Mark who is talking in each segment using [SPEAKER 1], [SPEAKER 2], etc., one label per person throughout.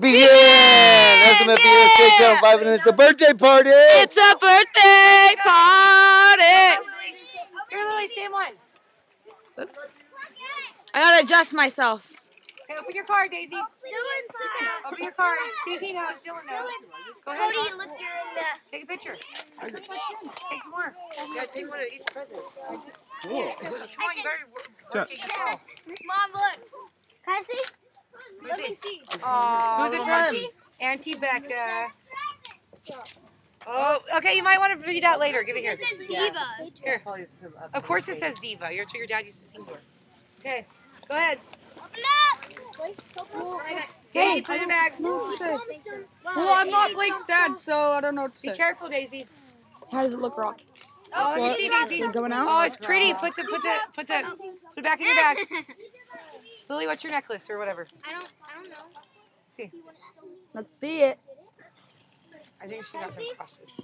[SPEAKER 1] Begin! That's the Big Channel 5 and it's a birthday party!
[SPEAKER 2] It's a birthday party!
[SPEAKER 3] Here, Lily, same one.
[SPEAKER 2] Oops. I gotta adjust myself.
[SPEAKER 3] Okay, open your card, Daisy. Open your card. See if he knows. Dylan knows. Go ahead.
[SPEAKER 4] Cody, look, you're in the.
[SPEAKER 3] Take a picture. Take some more. Yeah, take one of each present. Come on, you better work. work it.
[SPEAKER 4] Mom, look. Can I see? Let me see.
[SPEAKER 3] Aw,
[SPEAKER 2] Who's it
[SPEAKER 3] little
[SPEAKER 2] from?
[SPEAKER 3] Auntie Becca. Oh, okay. You might want to read that later. Give it here.
[SPEAKER 4] This is Diva.
[SPEAKER 3] Here. Of course it says diva. You're what your dad used to sing for. Okay. Go ahead.
[SPEAKER 4] Open up. Wait, open up. I got.
[SPEAKER 3] Daisy, put it in the.
[SPEAKER 2] Well, I'm not Blake's dad, so I don't know what to
[SPEAKER 3] Be careful, Daisy.
[SPEAKER 2] How does it look, Rock?
[SPEAKER 3] Oh, let me see, Daisy.
[SPEAKER 2] Going out?
[SPEAKER 3] Oh, it's pretty. Put the put the put the put it back in your bag. Lily, what's your necklace or whatever?
[SPEAKER 4] I don't. I don't know.
[SPEAKER 3] See,
[SPEAKER 2] Let's see it.
[SPEAKER 3] I think she got the crosses.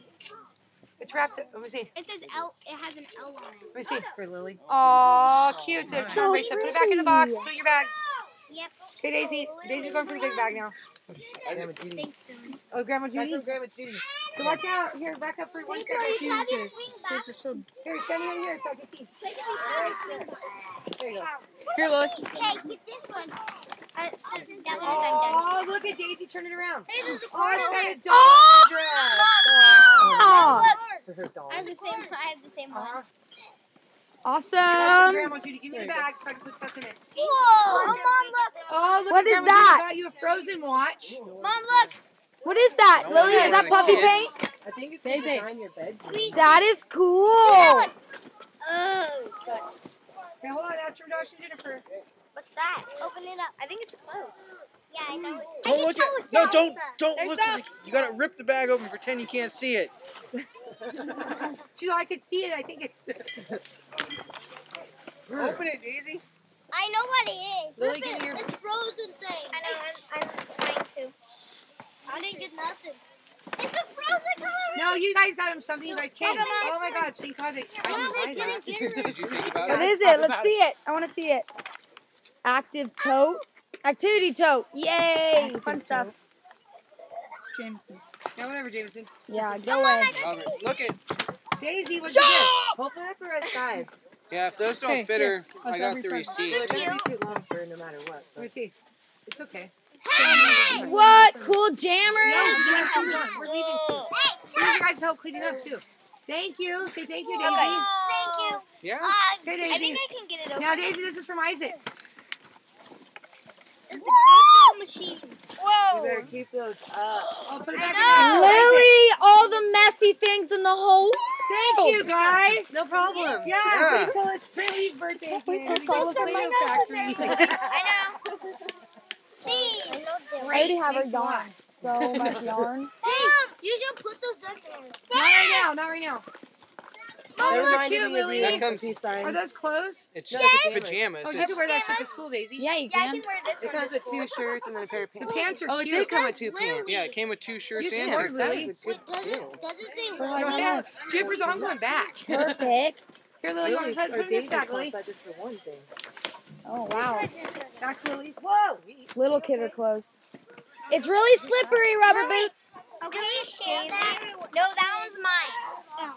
[SPEAKER 3] It's wrapped. Let me see.
[SPEAKER 4] It says L. It has an L on it.
[SPEAKER 3] Let me see. For Lily. Oh, cute. So charm bracelet. Put it back in the box. Put it in your bag.
[SPEAKER 4] Yep.
[SPEAKER 3] Okay, Daisy. Daisy's going for the big bag now.
[SPEAKER 4] Thanks, Dylan.
[SPEAKER 3] Oh, Grandma Judy.
[SPEAKER 5] Grandma Judy.
[SPEAKER 3] So watch out. Here, back up for one
[SPEAKER 4] Wait,
[SPEAKER 3] second.
[SPEAKER 4] Cody, have your swing back.
[SPEAKER 3] Here, stand over here so I can see. There you go.
[SPEAKER 2] Here, look.
[SPEAKER 4] Okay, keep this one. Uh, that one is undone.
[SPEAKER 3] Oh, look at Daisy. Turn it around.
[SPEAKER 4] Hey, there's a
[SPEAKER 3] Oh,
[SPEAKER 4] card
[SPEAKER 3] it's
[SPEAKER 4] in
[SPEAKER 3] got
[SPEAKER 4] there.
[SPEAKER 3] a dog dress.
[SPEAKER 2] Oh,
[SPEAKER 4] Look,
[SPEAKER 5] For her doll.
[SPEAKER 4] I have the same. I have the same one.
[SPEAKER 3] Uh-huh.
[SPEAKER 2] awesome.
[SPEAKER 3] Grandma Judy, give me the bag so I can put stuff in it.
[SPEAKER 4] Whoa! Oh, mom, look.
[SPEAKER 3] Oh, look
[SPEAKER 2] What is
[SPEAKER 3] Grandma
[SPEAKER 2] that?
[SPEAKER 3] Judy got you a frozen watch.
[SPEAKER 4] Mom, look.
[SPEAKER 2] What is that, Lily? Is that puppy
[SPEAKER 1] kids.
[SPEAKER 2] paint?
[SPEAKER 5] I think it's
[SPEAKER 2] Daisy.
[SPEAKER 5] behind your bed.
[SPEAKER 2] That is cool.
[SPEAKER 4] Oh.
[SPEAKER 3] Okay, hold on. That's from Josh and Jennifer.
[SPEAKER 4] What's that? Open it up. I think it's closed. Yeah, I know. It's
[SPEAKER 1] Don't look at No, don't don't
[SPEAKER 3] There's
[SPEAKER 1] look.
[SPEAKER 3] socks.
[SPEAKER 1] You gotta rip the bag open, pretend you can't see it.
[SPEAKER 3] She's like, I could see it. I think it's.
[SPEAKER 1] Open it, Daisy.
[SPEAKER 4] I know what it is.
[SPEAKER 3] Lily,
[SPEAKER 4] Listen,
[SPEAKER 3] give me your-
[SPEAKER 4] it's frozen thing. I know. I'm, I'm trying to. I didn't get nothing. It's a frozen color.
[SPEAKER 3] No, you guys got him something. You guys can't.
[SPEAKER 4] Mom, Mom.
[SPEAKER 3] Oh my God! See, how they. I didn't buy that.
[SPEAKER 4] it.
[SPEAKER 1] Did you think about
[SPEAKER 2] What
[SPEAKER 1] it?
[SPEAKER 2] is it? Let's see it. I want to see it. Active tote. Activity tote. Yay. Fun stuff.
[SPEAKER 5] It's Jameson.
[SPEAKER 3] Yeah, whatever, Jameson.
[SPEAKER 2] Yeah, go away.
[SPEAKER 1] Love it. Look at.
[SPEAKER 3] Daisy, what'd you get?
[SPEAKER 5] Hopefully that's the right size.
[SPEAKER 1] Yeah, if those don't
[SPEAKER 2] Okay,
[SPEAKER 1] fit her, I got
[SPEAKER 2] every
[SPEAKER 1] the
[SPEAKER 2] friend.
[SPEAKER 1] receipt.
[SPEAKER 5] They're gonna be too long for no matter what.
[SPEAKER 3] Let me see. It's okay.
[SPEAKER 4] Hey!
[SPEAKER 2] What? Cool
[SPEAKER 3] No,
[SPEAKER 2] jammers.
[SPEAKER 3] yes, we're. We're leaving soon.
[SPEAKER 4] Hey,
[SPEAKER 3] Here's your guys' help cleaning up too. Thank you. Say thank you, Daisy.
[SPEAKER 4] Thank you.
[SPEAKER 1] Yeah.
[SPEAKER 4] Uh,
[SPEAKER 3] Okay,
[SPEAKER 4] I think
[SPEAKER 3] Daisy.
[SPEAKER 4] I can get it open.
[SPEAKER 3] Now, Daisy, this is from Isaac.
[SPEAKER 4] It's a cocoa machine.
[SPEAKER 5] You
[SPEAKER 4] Whoa.
[SPEAKER 5] better keep those up.
[SPEAKER 3] I'll put it back in the Isaac.
[SPEAKER 2] Lily, all the messy things in the hole.
[SPEAKER 3] Thank you, guys.
[SPEAKER 5] No problem.
[SPEAKER 3] Yeah,
[SPEAKER 1] Yeah.
[SPEAKER 3] wait till it's Brandy's birthday. again.
[SPEAKER 2] That's all of
[SPEAKER 3] Play-Doh
[SPEAKER 4] my
[SPEAKER 3] factory.
[SPEAKER 4] I know. See.
[SPEAKER 2] I already have her yarn. So much yarn.
[SPEAKER 4] Mom, you should put those up there.
[SPEAKER 3] Not right now. Not right now. Oh,
[SPEAKER 5] They're
[SPEAKER 3] those are cute, Lily.
[SPEAKER 1] That comes-
[SPEAKER 3] Are those clothes?
[SPEAKER 1] It's
[SPEAKER 5] No,
[SPEAKER 1] just
[SPEAKER 5] it's pajamas.
[SPEAKER 1] pajamas.
[SPEAKER 3] Oh, you
[SPEAKER 1] It's,
[SPEAKER 3] can wear that shit to school, Daisy.
[SPEAKER 2] Yeah, you
[SPEAKER 4] Yeah, I
[SPEAKER 2] can.
[SPEAKER 4] can wear this
[SPEAKER 5] It comes with two shirts and then a pair of pants.
[SPEAKER 3] The
[SPEAKER 5] pants.
[SPEAKER 3] pants are
[SPEAKER 5] Oh, it
[SPEAKER 3] cute.
[SPEAKER 5] did come with two
[SPEAKER 4] Lily.
[SPEAKER 5] pants.
[SPEAKER 1] yeah, it came with two shirts
[SPEAKER 3] You
[SPEAKER 1] and
[SPEAKER 3] scored,
[SPEAKER 1] shirts.
[SPEAKER 5] That
[SPEAKER 3] Lily.
[SPEAKER 5] a good
[SPEAKER 4] Wait, does it, does it say
[SPEAKER 2] Oh, I
[SPEAKER 3] Go
[SPEAKER 2] don't
[SPEAKER 3] ahead. Jennifer's on going back.
[SPEAKER 2] Perfect.
[SPEAKER 3] Here, Lily, you want
[SPEAKER 5] Really,
[SPEAKER 3] to put,
[SPEAKER 5] or
[SPEAKER 3] put this
[SPEAKER 5] Daisy
[SPEAKER 3] Lily?
[SPEAKER 5] that just for one thing.
[SPEAKER 2] Oh, wow.
[SPEAKER 3] That's Lily's. Whoa.
[SPEAKER 2] Little kidder clothes. It's really slippery, rubber boots.
[SPEAKER 4] Okay, share that. No, that one's mine.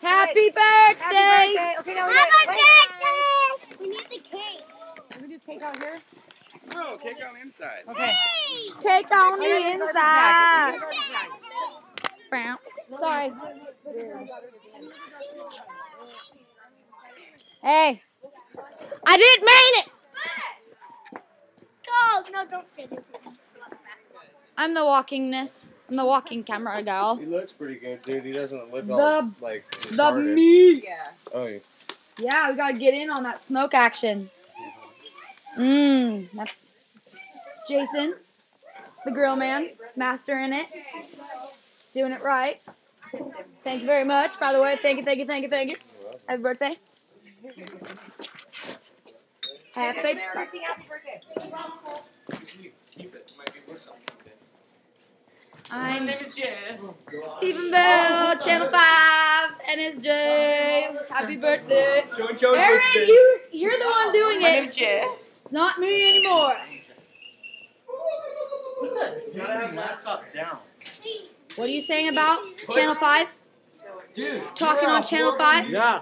[SPEAKER 2] Happy
[SPEAKER 3] Happy
[SPEAKER 2] birthday.
[SPEAKER 3] birthday. Okay, now
[SPEAKER 4] Happy birthday! We need the cake.
[SPEAKER 3] Can we do cake out here?
[SPEAKER 1] Oh, cake on the inside.
[SPEAKER 3] Okay.
[SPEAKER 4] Hey!
[SPEAKER 2] Cake on the
[SPEAKER 3] a garbage bag.
[SPEAKER 2] inside.
[SPEAKER 3] Get a garbage bag.
[SPEAKER 2] Bow. Sorry. Hey. I didn't mean it.
[SPEAKER 4] Oh, no, don't fit it.
[SPEAKER 2] I'm the walkingness. I'm the walking camera gal.
[SPEAKER 6] He looks pretty good, dude. He doesn't look
[SPEAKER 2] The-
[SPEAKER 6] all like
[SPEAKER 2] The
[SPEAKER 6] retarded.
[SPEAKER 2] meat.
[SPEAKER 5] Yeah.
[SPEAKER 6] Oh, yeah.
[SPEAKER 2] Yeah, we gotta get in on that smoke action. Mmm, that's Jason, the grill man, master in it, doing it right. Thank you very much. By the way, thank you, thank you, thank you, thank you. Happy birthday. Happy
[SPEAKER 3] Hey, Mary, sing happy birthday.
[SPEAKER 2] I'm Stephen Bell, Channel 5, NSJ. Happy birthday. Aaron, you, you're the one doing it. It's not me anymore.
[SPEAKER 1] Gotta have laptop down.
[SPEAKER 2] What are you saying about Channel 5?
[SPEAKER 7] Dude.
[SPEAKER 2] Talking on Channel 5?
[SPEAKER 1] Yeah.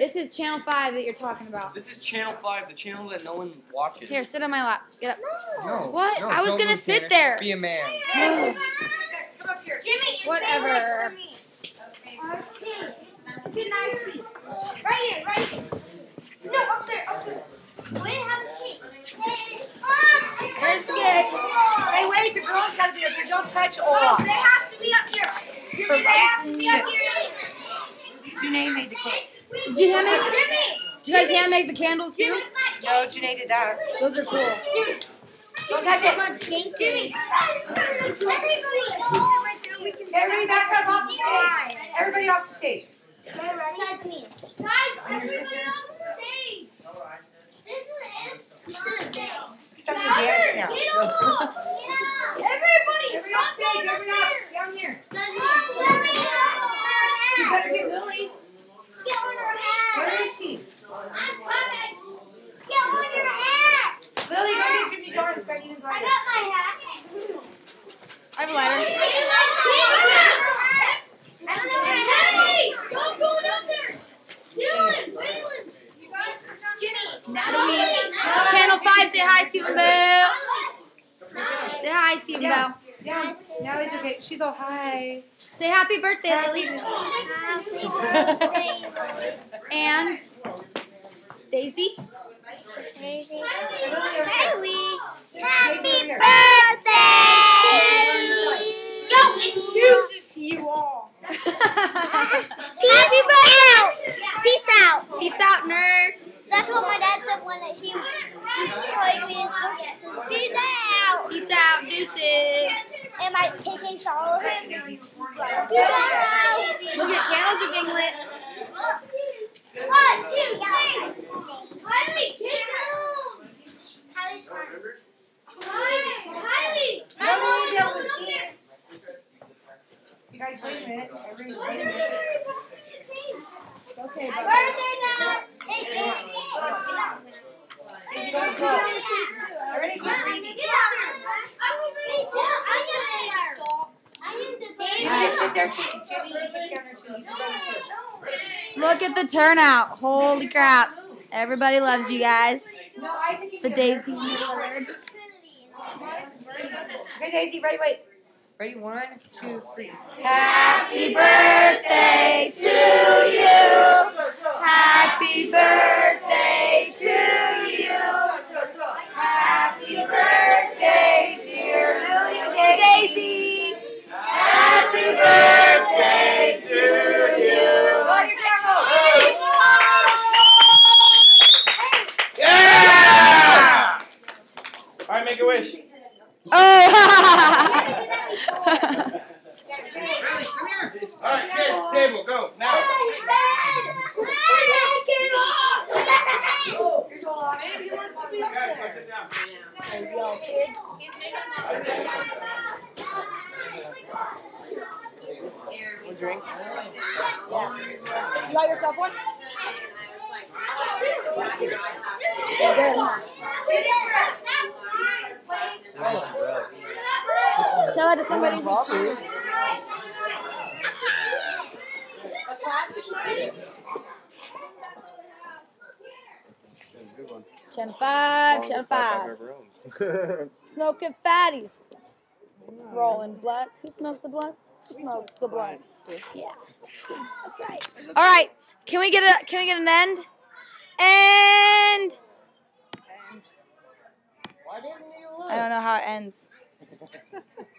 [SPEAKER 2] This is Channel 5 that you're talking about.
[SPEAKER 7] This is Channel 5, the channel that no one watches.
[SPEAKER 2] Here, sit on my lap. Get up.
[SPEAKER 7] No.
[SPEAKER 2] What?
[SPEAKER 7] no,
[SPEAKER 2] I was gonna sit
[SPEAKER 7] Tanner.
[SPEAKER 2] there.
[SPEAKER 7] Be a man. Come up here.
[SPEAKER 4] Jimmy, you
[SPEAKER 2] Whatever.
[SPEAKER 4] Say word for me. Okay. Good night, seat. Right here, right here. No, up there, up there. Wait, have a cake.
[SPEAKER 2] Where's the cake?
[SPEAKER 3] Hey, wait, the girls gotta be up here. Don't touch
[SPEAKER 4] Oh,
[SPEAKER 3] Ola.
[SPEAKER 4] they have to be up here. Jimmy, they have to be up here.
[SPEAKER 3] Janae made the cake.
[SPEAKER 2] Did you hand make?
[SPEAKER 4] Jimmy.
[SPEAKER 2] Did you guys hand make the candles too?
[SPEAKER 3] No, Janae did that.
[SPEAKER 2] Those are cool.
[SPEAKER 4] Don't touch it. Jimmy. Everybody.
[SPEAKER 3] Everybody back up off the stage. Everybody off the stage.
[SPEAKER 4] Besides me. Guys, everybody off the stage. Sit down.
[SPEAKER 3] Something to dance now.
[SPEAKER 4] Get off. Everybody,
[SPEAKER 3] Everybody off
[SPEAKER 4] stop
[SPEAKER 3] stage.
[SPEAKER 4] going up
[SPEAKER 3] Everybody up.
[SPEAKER 4] there.
[SPEAKER 3] Down here.
[SPEAKER 4] Stop wearing her
[SPEAKER 3] You
[SPEAKER 4] hat.
[SPEAKER 3] better get Lily.
[SPEAKER 4] Get on her hat.
[SPEAKER 3] Where is she?
[SPEAKER 4] I'm coming. Get on your hat.
[SPEAKER 3] Lily, go get Jimmy Jordan. So I need his
[SPEAKER 4] I
[SPEAKER 3] lighter.
[SPEAKER 4] got my hat.
[SPEAKER 2] I have a lighter.
[SPEAKER 4] I don't know where Hey, stop going up there. Dylan, Waylon. Jimmy.
[SPEAKER 2] Natalie. Channel 5, say hi, Stephen Bell. Say hi, Stephen Bell.
[SPEAKER 3] Down. Now it's okay. She's all hi.
[SPEAKER 2] Say happy birthday, Lily. And Daisy.
[SPEAKER 4] Happy
[SPEAKER 3] Happy
[SPEAKER 4] birthday! Yo, introduces to you all. Peace out. Peace out.
[SPEAKER 2] Peace out, nerd.
[SPEAKER 4] That's what my dad said when he destroyed me. Peace out.
[SPEAKER 2] Peace out, deuces.
[SPEAKER 4] Am I. Peace out.
[SPEAKER 2] Look at candles are being lit.
[SPEAKER 4] One, two, three. Kylie, get down. Kylie's fine. Kylie, Kylie.
[SPEAKER 3] No one will be able to
[SPEAKER 4] Kylie,
[SPEAKER 3] see
[SPEAKER 4] come
[SPEAKER 3] it. You guys, wait a minute. Every, wait a minute. Okay, but
[SPEAKER 4] Birthday now. Hey, get out. Get out.
[SPEAKER 3] you guys go. Everybody keep reading.
[SPEAKER 4] Get out. I will read too. I'm
[SPEAKER 3] sit there too. Jimmy, you can sit down there too. You can go there.
[SPEAKER 2] Look at the turnout. Holy crap. Everybody loves you guys. The
[SPEAKER 3] get
[SPEAKER 2] Daisy.
[SPEAKER 3] Okay, Daisy, ready, wait. Ready, one, two, three.
[SPEAKER 2] Happy birthday
[SPEAKER 1] Guys, go sit down.
[SPEAKER 5] Drink.
[SPEAKER 2] you got yourself one? Yeah, good. Tell that to somebody. Channel 5, Channel 5. Smoking fatties. Rolling blunts. Who smokes the blunts? Who smokes the blunts? Yeah. That's right. All right. Can we get a can we get an end? End. I don't know how it ends.